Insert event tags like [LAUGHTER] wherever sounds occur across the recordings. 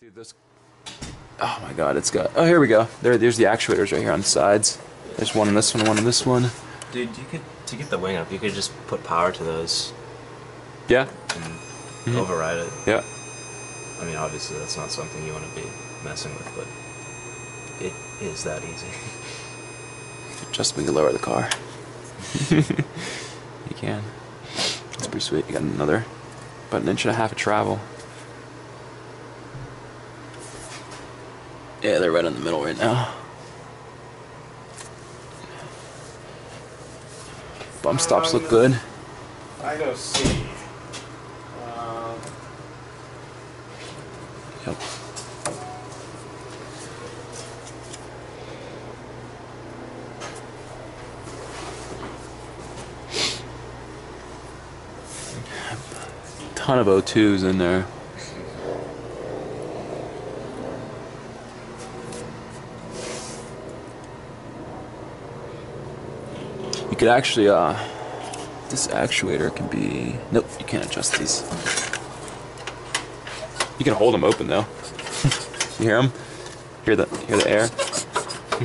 Dude, this. Oh my god, it's got. Oh, here we go. There, there's the actuators right here on the sides. There's one on this one, one on this one. Dude, you could to get the wing up, you could just put power to those Yeah, and mm-hmm. override it. yeah. I mean, obviously that's not something you want to be messing with, but it is that easy. Just we can lower the car. [LAUGHS] you can. It's pretty sweet. You got another, about an inch and a half of travel. Yeah, they're right in the middle right now. Bump stops look good. I go C. Yep. Ton of O2s in there. You could actually, uh, this actuator can be, nope, you can't adjust these. You can hold them open though. you hear them? Hear the hear the air?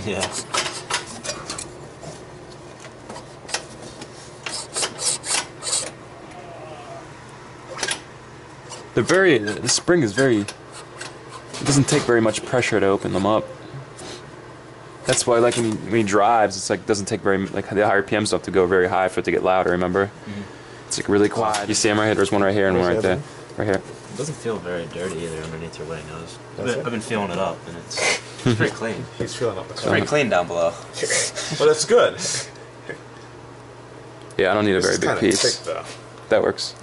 yeah. They're very. The spring is very. It doesn't take very much pressure to open them up. That's why, like when he, when he drives, it's like doesn't take very like the higher RPM stuff to go very high for it to get louder. Remember? Mm-hmm. It's like really quiet. You see them right here. There's one right here and one right there, the right here. It doesn't feel very dirty either underneath your wing nose. I've been. I've been feeling it up, and it's, [LAUGHS] it's pretty clean. he's feeling up the It's pretty clean down below. [LAUGHS] Well, that's good. Yeah, I don't need a very big piece. thick. That works.